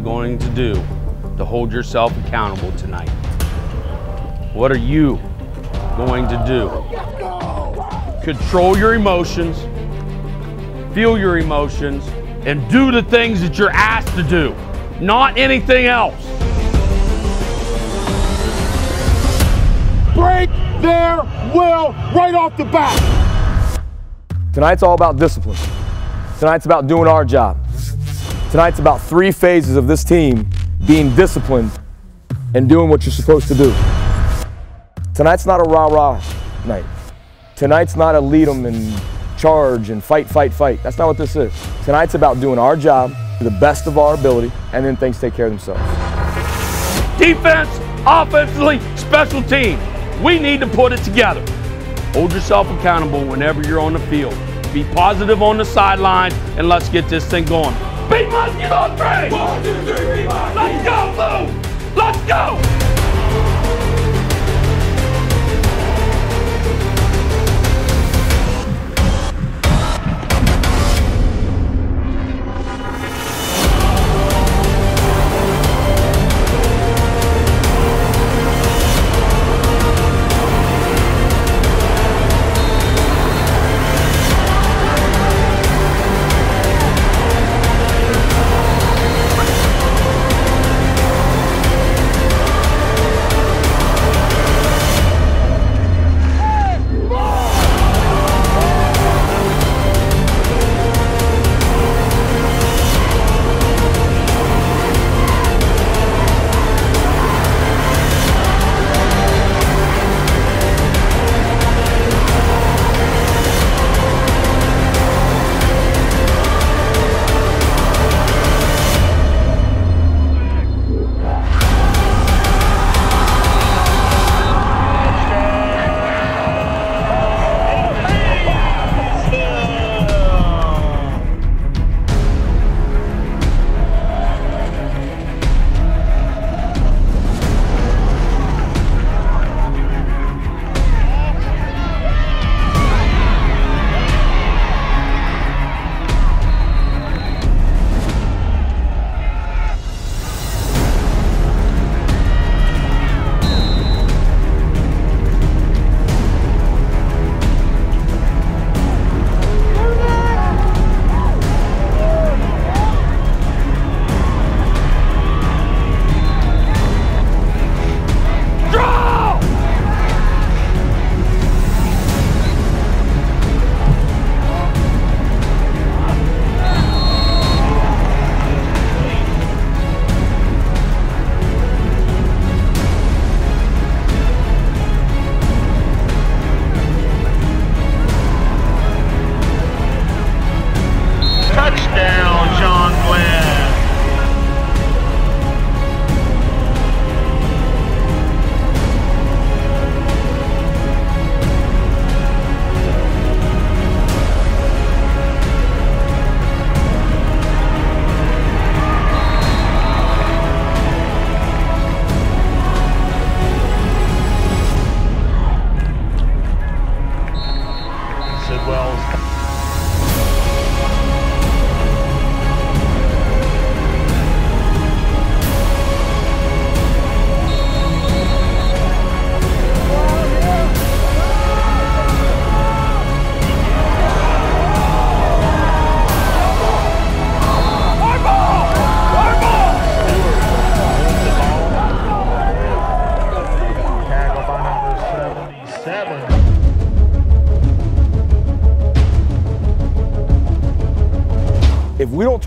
do to hold yourself accountable tonight? What are you going to do? Control your emotions, feel your emotions, and do the things that you're asked to do, not anything else. Break their will right off the bat. Tonight's all about discipline. Tonight's about doing our job. Tonight's about three phases of this team being disciplined and doing what you're supposed to do. Tonight's not a rah rah night. Tonight's not a lead them and charge and fight, fight, fight. That's not what this is. Tonight's about doing our job to the best of our ability, and then things take care of themselves. Defense, offensively, special team. We need to put it together. Hold yourself accountable whenever you're on the field. Be positive on the sideline, and let's get this thing going. Beat Muskie on three! One, two, three, beat Let's go, Lou! Let's go!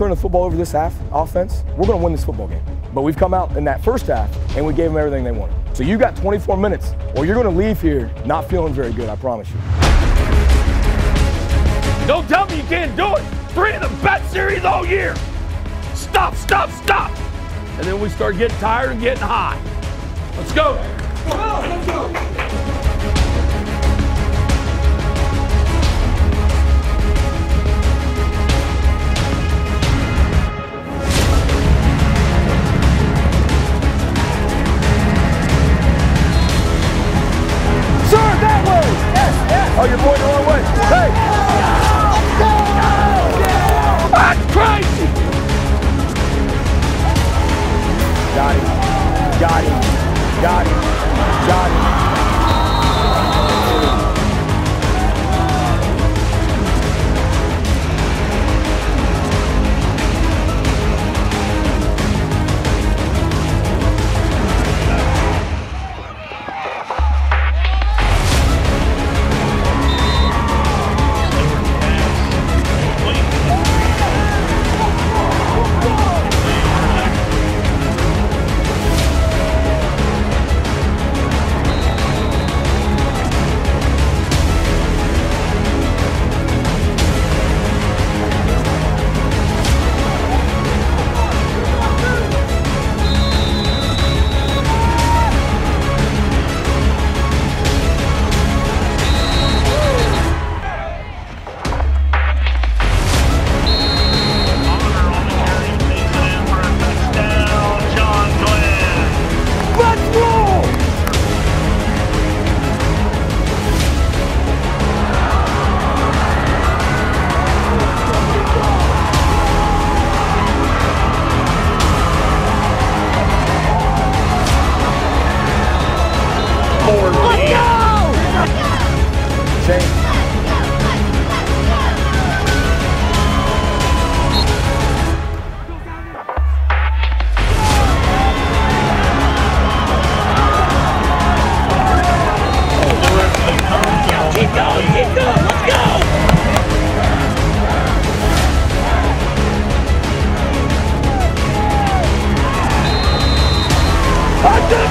Turn the football over this half, offense, we're going to win this football game. But we've come out in that first half and we gave them everything they wanted. So you got 24 minutes, or you're going to leave here not feeling very good. I promise you. Don't tell me you can't do it. Three of the best series all year. Stop, stop, stop. And then we start getting tired and getting high. Let's go. Sir, Oh, you're going the wrong way. Hey! That's crazy! Got him. Got him. Got him.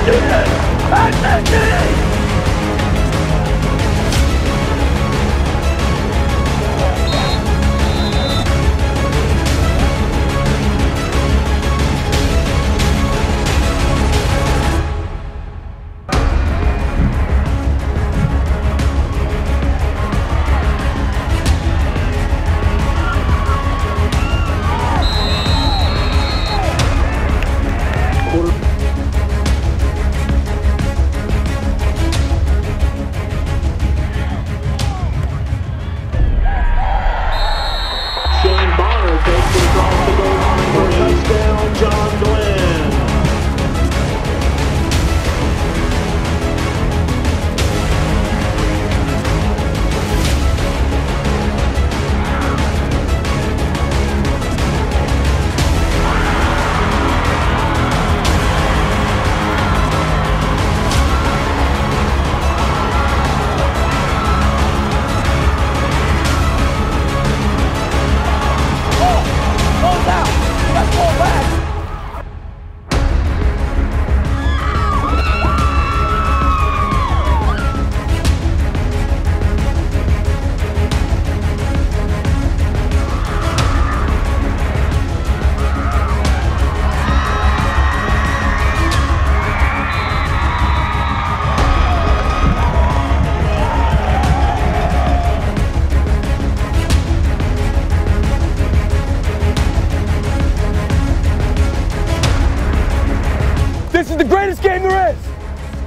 do this! I'm not This is the greatest game there is.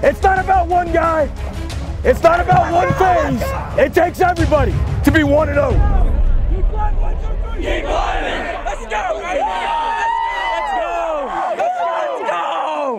It's not about one guy. It's not about one phase. It takes everybody to be 1 and 0. Keep. Keep. Let's go.